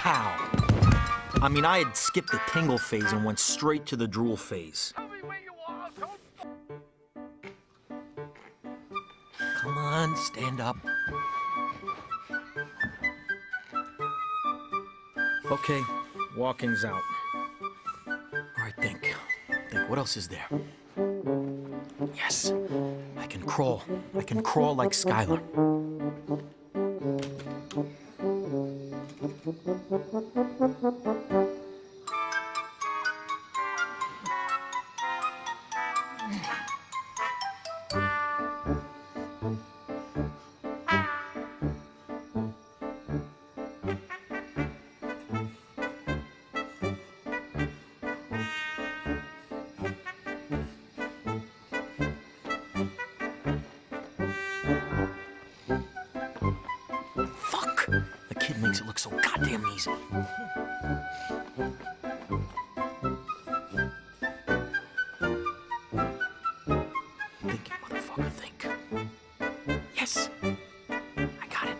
How? I mean, I had skipped the tingle phase and went straight to the drool phase. Come on, stand up. Okay, walking's out. All right, think. Think, what else is there? Yes, I can crawl. I can crawl like Skylar. Thank. kid makes it look so goddamn easy. Think, you motherfucker, think. Yes! I got it.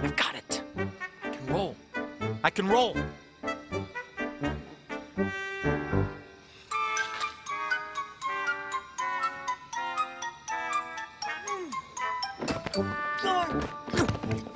I've got it. I can roll. I can roll! Oh!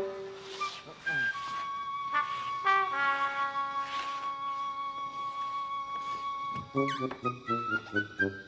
どどどどどどど。